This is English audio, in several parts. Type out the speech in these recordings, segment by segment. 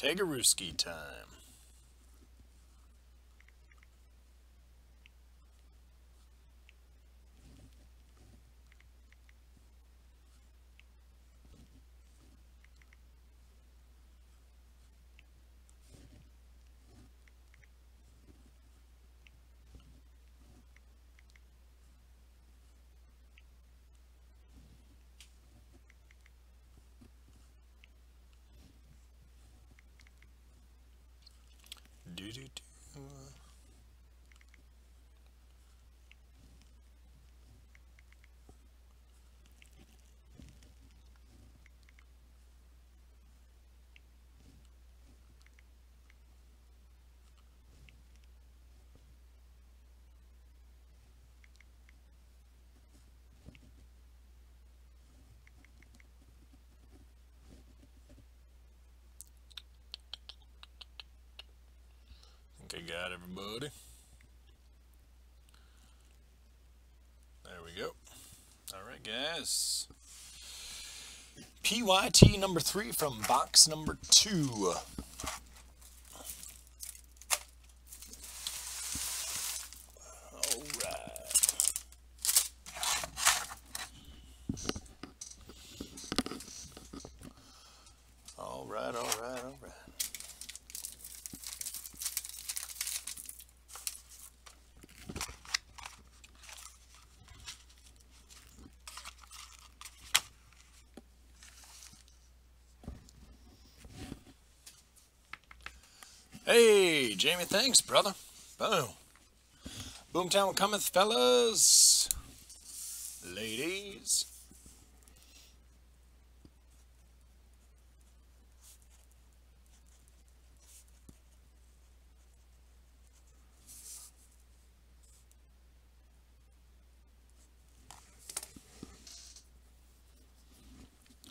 Tagarooski time. Do do do. think I got everybody. There we go. All right, guys. PYT number three from box number two. All right. All right, all right, all right. Hey, Jamie, thanks, brother. Boom. Boomtown cometh, fellas. Ladies.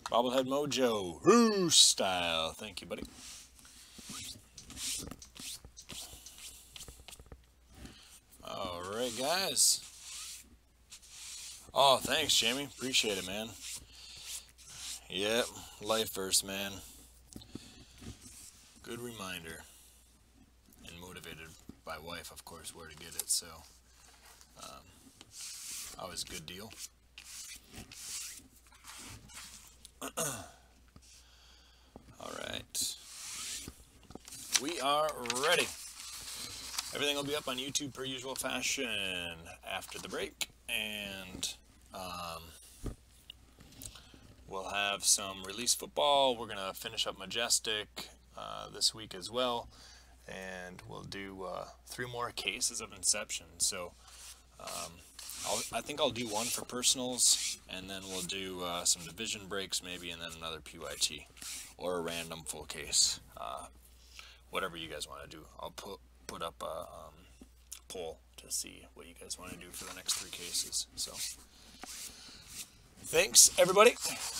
Bobblehead Mojo, Who style. Thank you, buddy. All right, guys. Oh, thanks, Jamie. Appreciate it, man. Yep, life first, man. Good reminder. And motivated by wife, of course, where to get it. So, um, always a good deal. All right. We are ready. Everything will be up on YouTube per usual fashion after the break, and um, we'll have some release football. We're gonna finish up Majestic uh, this week as well, and we'll do uh, three more cases of Inception. So um, I think I'll do one for personals, and then we'll do uh, some division breaks maybe, and then another PYT or a random full case. Uh, whatever you guys want to do. I'll put put up a um, poll to see what you guys want to do for the next three cases. So, thanks everybody.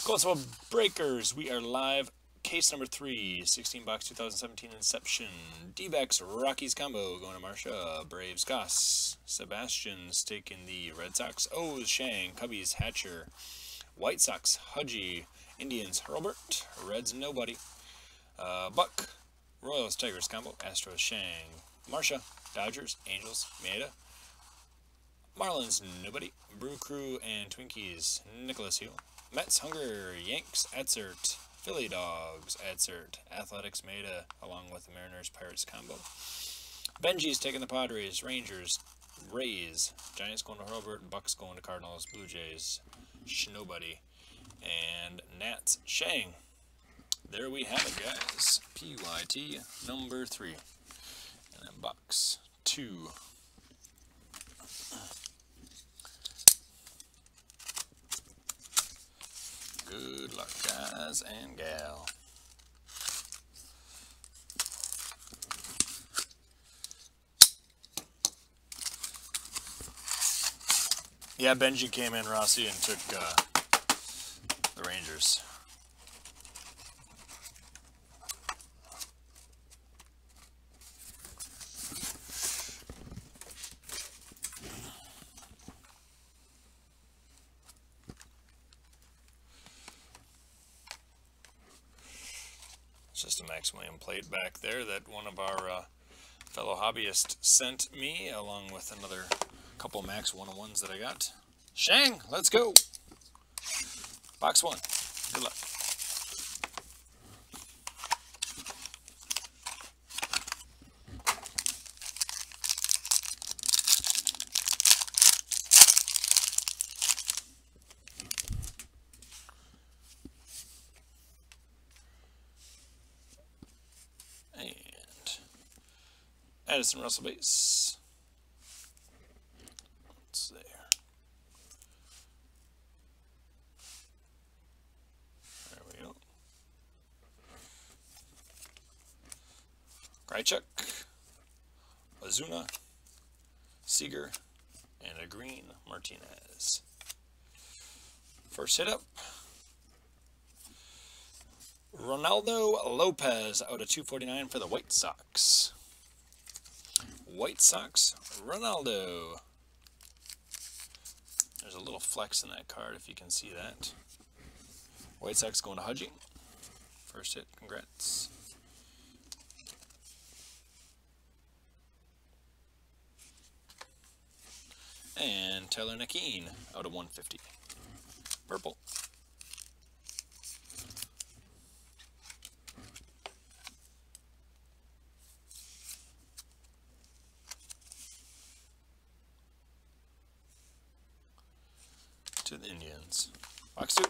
Coastal Breakers, we are live. Case number three, 16 box 2017 Inception. D-backs Rockies combo going to Marsha. Braves Goss. Sebastian's taking the Red Sox. O's Shang. Cubbies Hatcher. White Sox Hudgy. Indians Hurlbert. Reds Nobody. Uh, Buck. Royals Tigers combo. Astros Shang. Marsha, Dodgers, Angels, Maeda, Marlins, nobody, Brew Crew, and Twinkies, Nicholas Hill, Mets, Hunger, Yanks, Edsert, Philly Dogs, Edsert, Athletics, Maeda, along with the Mariners, Pirates combo, Benji's taking the Padres, Rangers, Rays, Giants going to Herbert, Bucks going to Cardinals, Blue Jays, Nobody, and Nats, Shang. There we have it, guys. PYT number three. Box two. Good luck, guys and gal. Yeah, Benji came in, Rossi, and took uh, the Rangers. Just a Max William plate back there that one of our uh, fellow hobbyists sent me, along with another couple Max 101s that I got. Shang, let's go! Box one. Good luck. Addison Russell base. What's there? There we go. Grichuk, Ozuna, Seager, and a green Martinez. First hit up. Reynaldo Lopez out of 249 for the White Sox. White Sox, Reynaldo. There's a little flex in that card if you can see that. White Sox going to Hudgy. First hit, congrats. And Tyler Naquin out of 150. Purple. to the Indians. Box two.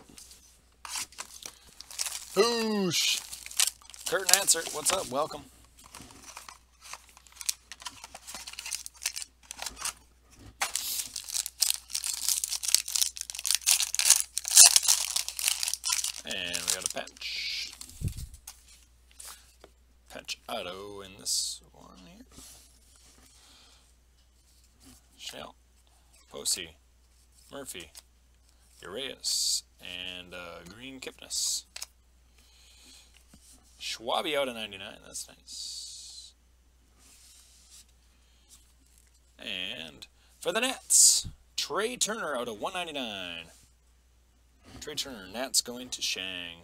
Whoosh! Curtain answer. What's up? Welcome. And we got a patch. Patch auto in this one here. Shell. Posey. Murphy. Urias, and uh, Green Kipnis. Schwabi out of 99, that's nice. And for the Nats, Trea Turner out of 199. Trea Turner, Nats going to Shang.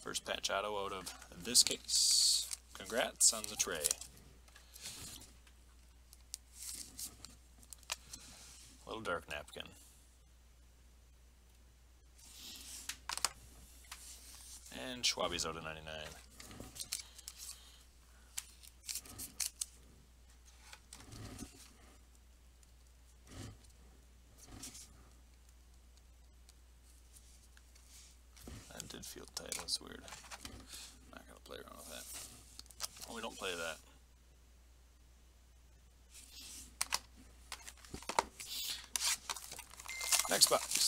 First patch auto out of this case. Congrats on the tray. Little dark napkin. And Schwabi's out of 99. That did feel tight, that's weird. Not gonna play around with that. Oh, we don't play that. Next box.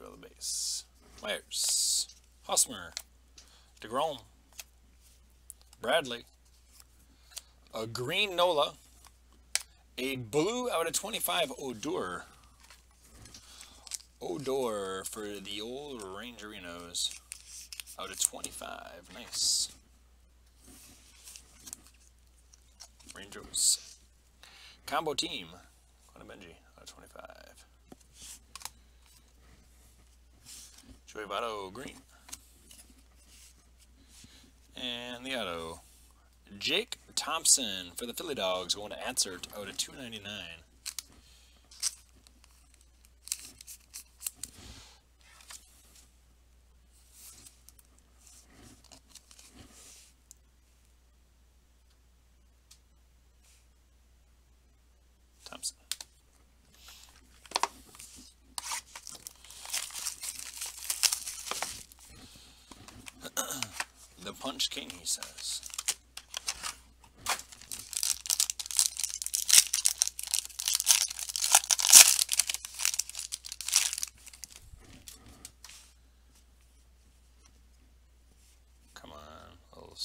through the base. Myers, DeGrom, Bradley, a green Nola, a blue out of 25 Odor. Odor for the old Rangerinos out of 25. Nice. Rangers. Combo team. Benji out of 25. Joey Votto green. And the auto. Jake Thompson for the Philly Dogs going to Ansert out of 299.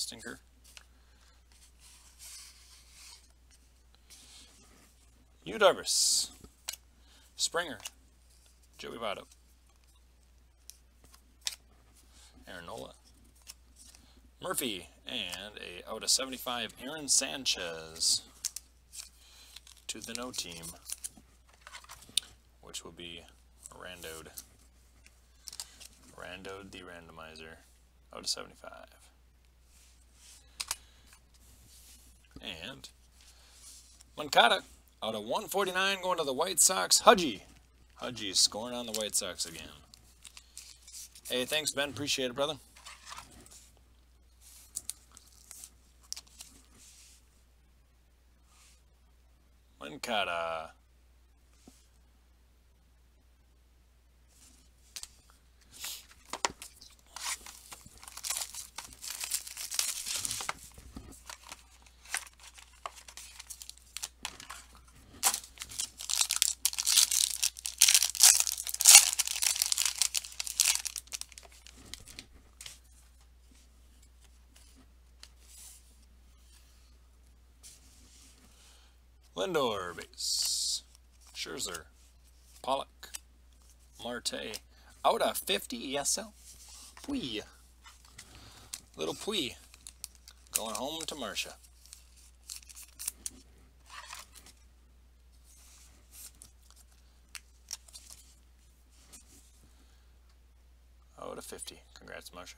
Stinger. Yu Darvish, Springer, Joey Votto, Aaron Nola, Murphy, and a out of 75, Aaron Sanchez to the no team, which will be randoed. Randoed the randomizer out of 75. And Moncada out of 149 going to the White Sox. Hudgy. Hudgy scoring on the White Sox again. Hey, thanks, Ben. Appreciate it, brother. Moncada. Lindor base. Scherzer. Pollock. Marte. Out of 50 ESL. Puig. Little Puig. Going home to Marcia. Out of 50. Congrats, Marcia.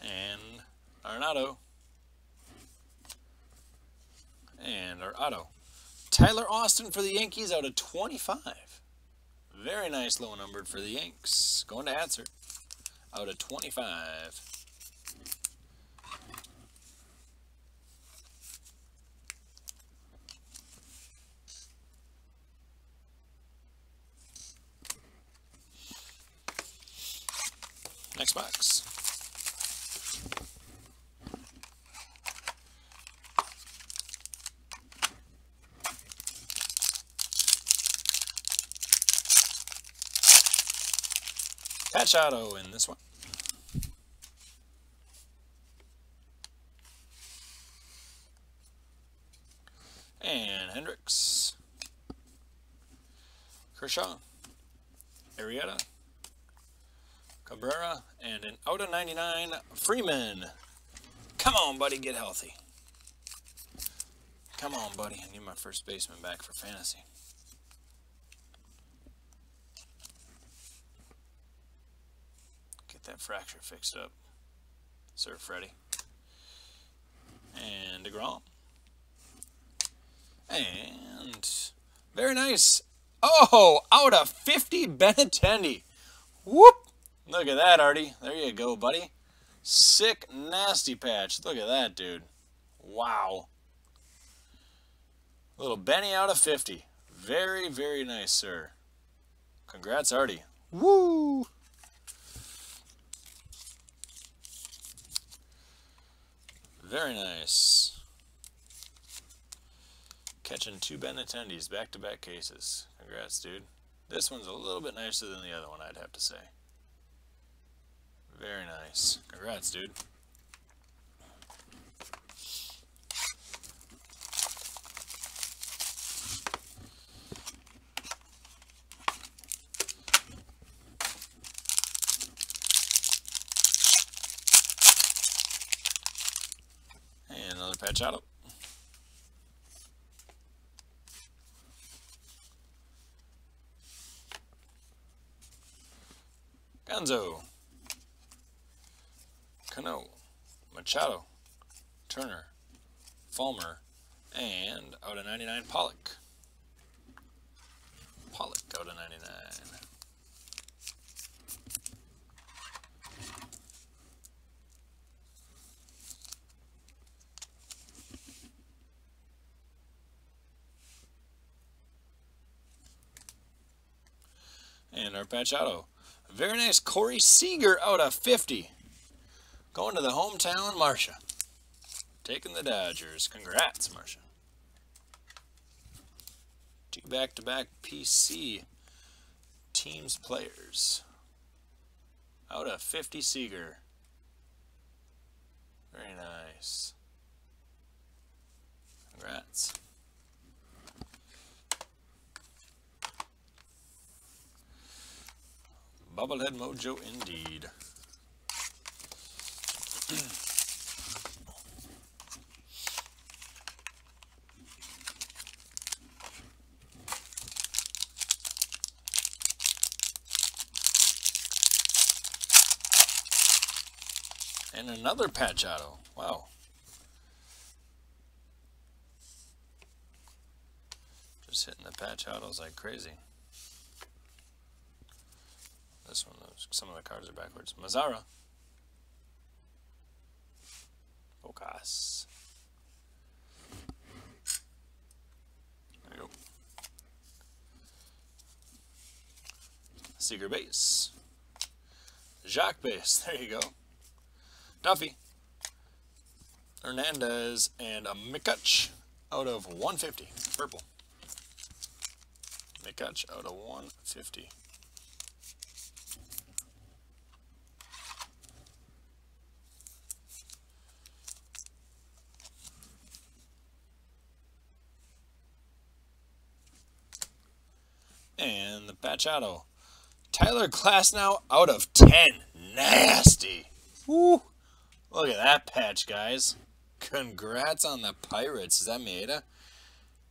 And Arenado. Our auto. Tyler Austin for the Yankees out of 25. Very nice low numbered for the Yanks. Going to answer. Out of 25. Next box. Auto in this one. And Hendricks. Kershaw. Arrieta. Cabrera. And an out of 99, Freeman. Come on, buddy, get healthy. Come on, buddy. I need my first baseman back for fantasy. That fracture fixed up. Sir Freddy. And DeGrom. And very nice. Oh, out of 50 Benintendi. Whoop. Look at that, Artie. There you go, buddy. Sick, nasty patch. Look at that, dude. Wow. Little Benny out of 50. Very, very nice, sir. Congrats, Artie. Woo! Very nice. Catching two Benintendis back-to-back cases. Congrats, dude. This one's a little bit nicer than the other one, I'd have to say. Very nice. Congrats, dude. Patch. Gonzo. Cano. Machado. Turner. Fulmer. And out of 99, Pollock. Pollock out of 99. And patch auto. Very nice Corey Seager out of 50. Going to the hometown Marcia. Taking the Dodgers. Congrats, Marcia. Two back-to-back -back PC teams players. Out of 50 Seager. Very nice. Congrats. Bubblehead Mojo indeed. and another patch auto. Wow. Just hitting the patch autos like crazy. This one, some of the cards are backwards. Mazara. Focus. There you go. Secret base. Jacques base. There you go. Duffy. Hernandez and a McCutch out of 150. Purple. McCutch out of 150. And the patch auto. Tyler Glasnow out of 10. Nasty. Woo. Look at that patch, guys. Congrats on the Pirates. Is that Maeda?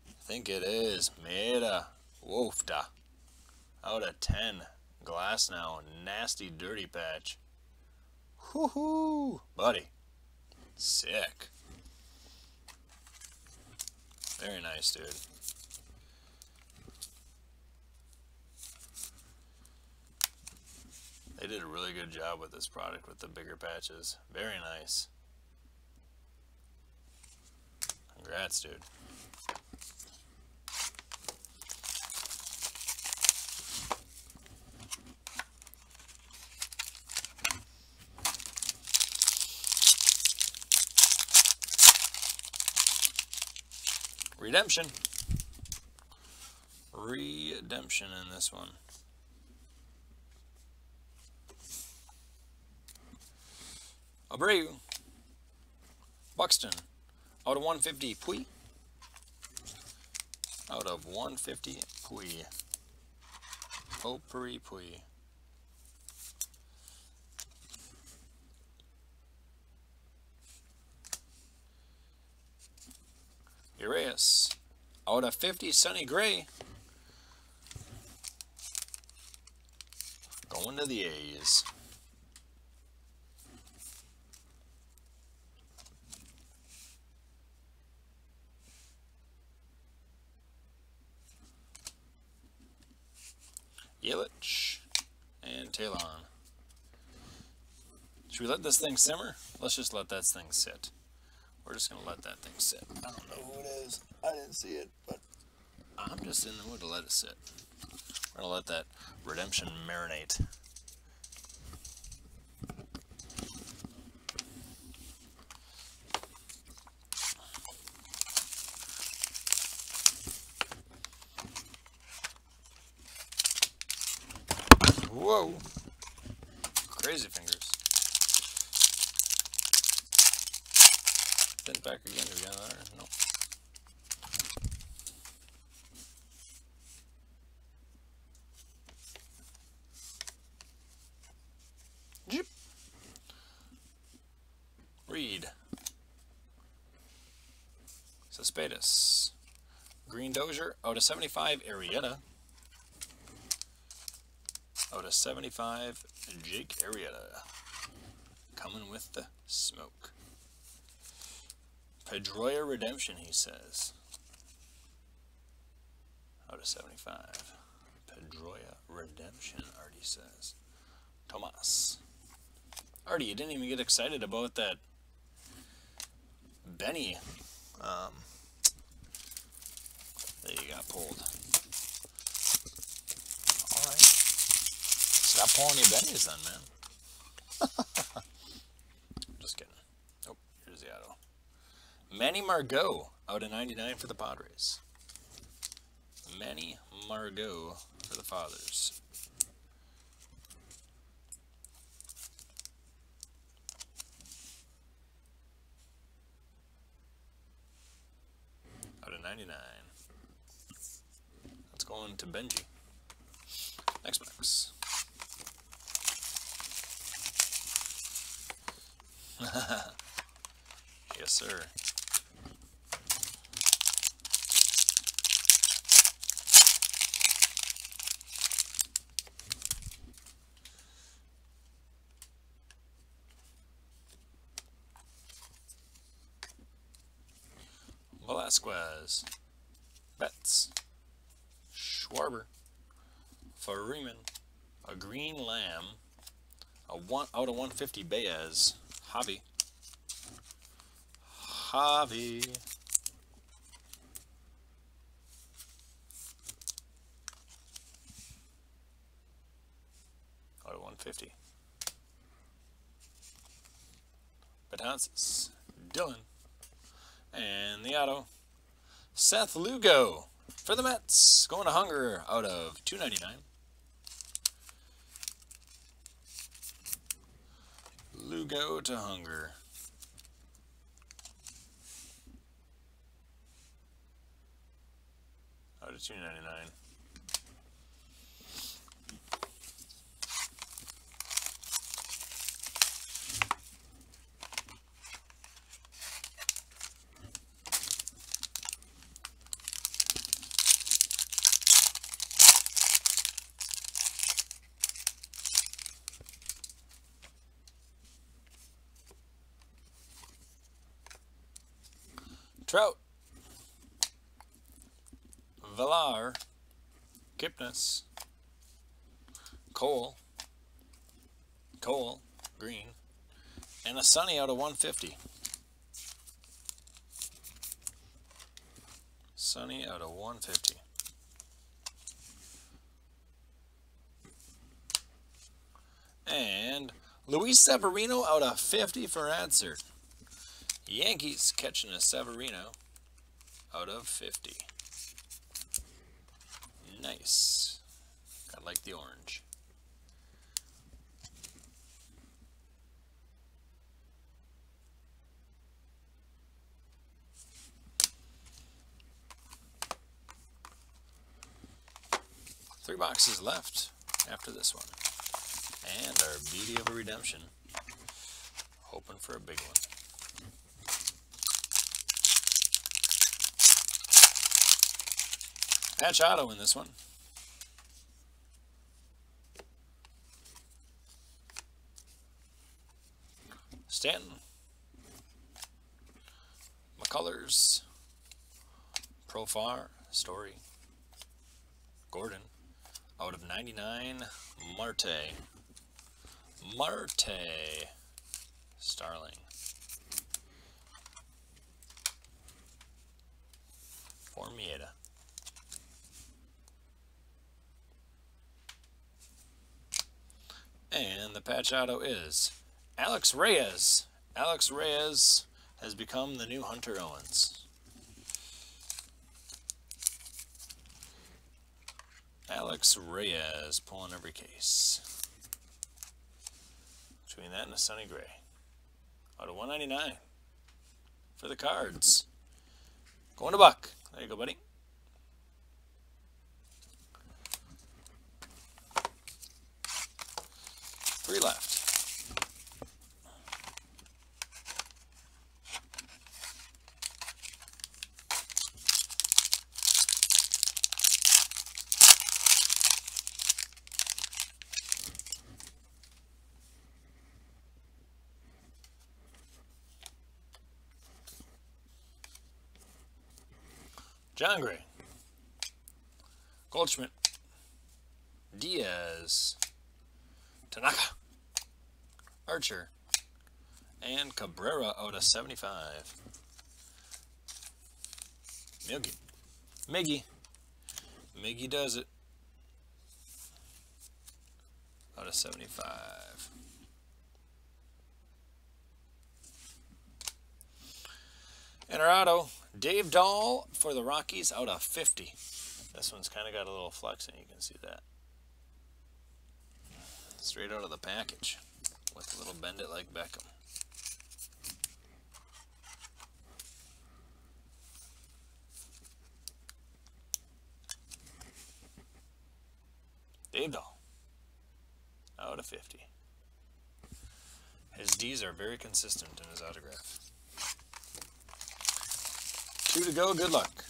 I think it is. Maeda. Woofda. Out of 10. Glasnow. Nasty, dirty patch. Woohoo! Buddy. Sick. Very nice, dude. They did a really good job with this product with the bigger patches. Very nice. Congrats, dude. Redemption. Redemption in this one. Abreu. Buxton. Out of 150, Puig. Out of 150, Puig. Opry Puig. Urias. Out of 50, Sonny Gray. Going to the A's. And Talon. Should we let this thing simmer? Let's just let that thing sit. We're just going to let that thing sit. I don't know who it is. I didn't see it, but I'm just in the mood to let it sit. We're going to let that redemption marinate. Whoa. Back again. No. Reed. Cespedes. Green Dozier out of 75, Arrieta. out of 75, Jake Arrieta. Coming with the smoke. Pedroia Redemption, he says. Out of 75. Pedroia Redemption, Artie says. Tomas. Artie, you didn't even get excited about that Benny um, that you got pulled. Alright. Stop pulling your bennies then, man. Manny Margot out of 99 for the Padres. Manny Margot for the Fathers. Out of 99. Let's go on to Benji. Next box. yes, sir. Velasquez, Betts, Schwarber, Freeman, a green lamb, a one out of 150 Baez, Javi, Javi, out of 150. Betances, Dylan, and the auto, Seth Lugo for the Mets, going to Hunger out of 299. Lugo to Hunger. Out of 299. Trout, Villar, Kipnis, Cole, Cole, Green, and a Sonny out of 150. Sonny out of 150. And Luis Severino out of 50 for answer. Yankees catching a Severino out of 50. Nice. I like the orange. Three boxes left after this one. And our beauty of a redemption. Hoping for a big one. Patch auto in this one. Stanton. McCullers. Profar. Story. Gordon. Out of 99. Marte. Marte. Starling. Formieta. And the patch auto is Alex Reyes. Alex Reyes has become the new Hunter Owens. Alex Reyes pulling every case. Between that and a Sonny Gray. Out of 199 for the cards. Going to Buck. There you go, buddy. Three left. Jon Gray, Goldschmidt, Diaz, Tanaka, Archer, and Cabrera out of 75. Miggy. Miggy. Miggy does it. Out of 75. And our auto, Dave Dahl for the Rockies out of 50. This one's kind of got a little flex, and you can see that. Straight out of the package a little bend it like Beckham. Dave Dahl out of 50. His D's are very consistent in his autograph. Two to go. Good luck.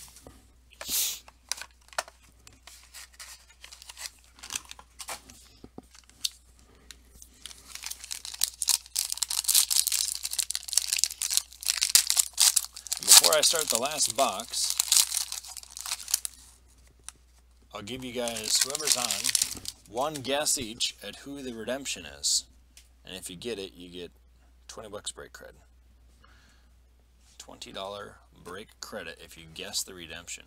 I start the last box, I'll give you guys, whoever's on, one guess each at who the redemption is. And if you get it, you get 20 bucks break credit. $20 break credit if you guess the redemption.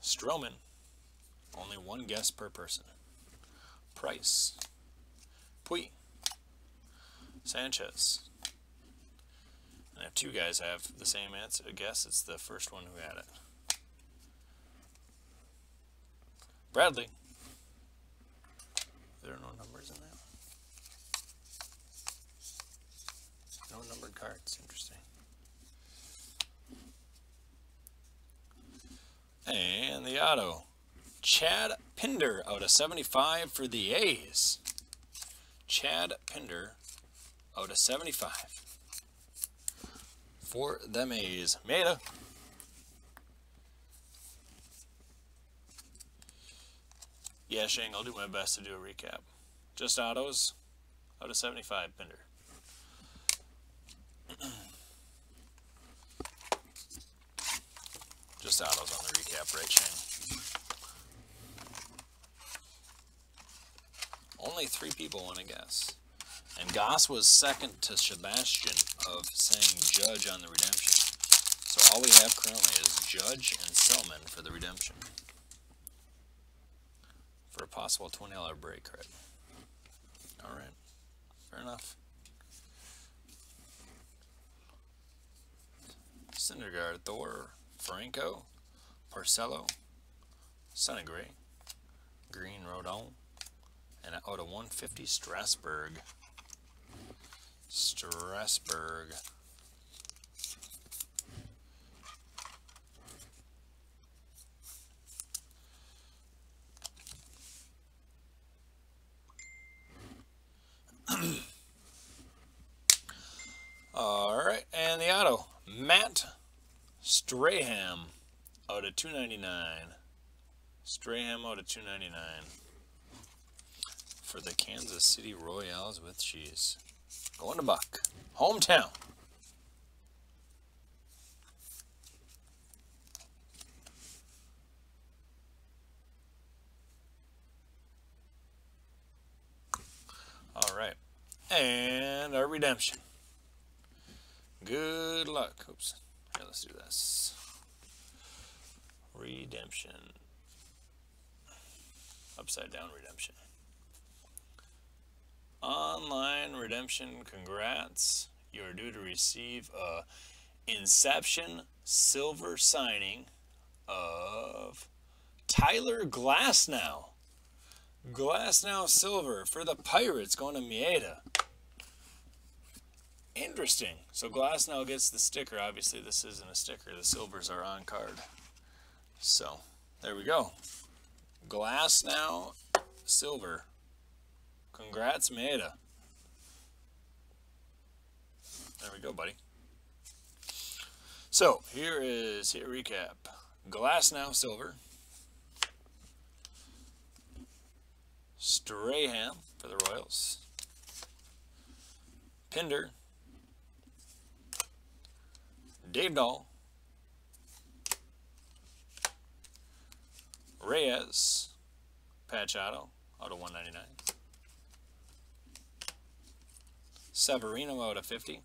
Stroman, only one guess per person. Price, Puig, Sanchez. And if two guys have the same answer, I guess it's the first one who had it. Bradley. There are no numbers in that. No numbered cards. Interesting. And the auto. Chad Pinder out of 75 for the A's. Chad Pinder out of 75 for them A's. Meta. Yeah, Shang, I'll do my best to do a recap. Just autos out of 75, Pinder. Just autos on the recap, right, Shane? Only three people want to guess. And Goss was second to Sebastian of saying Judge on the redemption. So all we have currently is Judge and Selman for the redemption for a possible $20 break credit. All right, fair enough. Syndergaard, Thor, Franco, Porcello, Sonny Gray, Green Rodon, and out of 150 Strasburg. Strasburg. All right, and the auto, Matt Strahm out of 299. Strahm out of 299 for the Kansas City Royals with cheese. Going to Buck, hometown. All right, and our redemption. Good luck. Oops. Here, let's do this. Redemption. Upside down redemption. Online redemption, congrats. You are due to receive a Inception silver signing of Tyler Glasnow. Glasnow silver for the Pirates going to Mieta. Interesting. So Glasnow gets the sticker. Obviously, this isn't a sticker. The silvers are on card. So, there we go. Glasnow silver. Congrats, Maeda. There we go, buddy. So, here is, here recap. Glasnow silver. Strahm for the Royals. Pinder Dave Dahl, Reyes, Patch Auto, out of 199. Severino out of 50.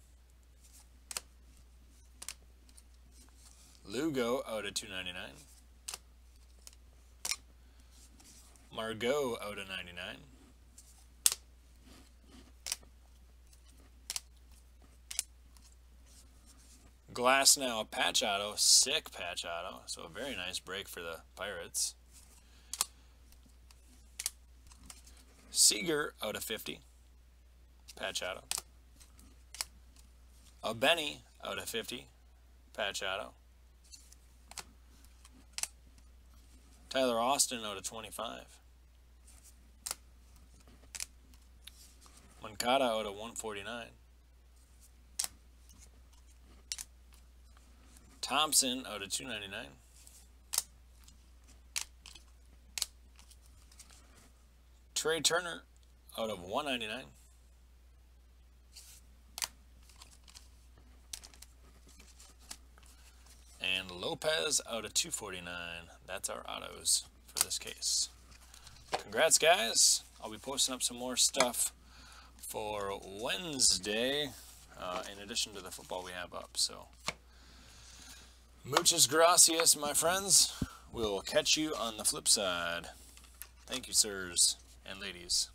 Lugo out of 299. Margot out of 99. Glasnow patch auto, sick patch auto. So a very nice break for the Pirates. Seager out of 50. Patch auto. A Benny out of 50. Patch auto. Tyler Austin out of 25. Moncada out of 149. Thompson out of 299. Trea Turner out of 199. And Lopez out of 249. That's our autos for this case. Congrats, guys. I'll be posting up some more stuff for Wednesday, uh, in addition to the football we have up. So, muchas gracias, my friends. We'll catch you on the flip side. Thank you, sirs and ladies.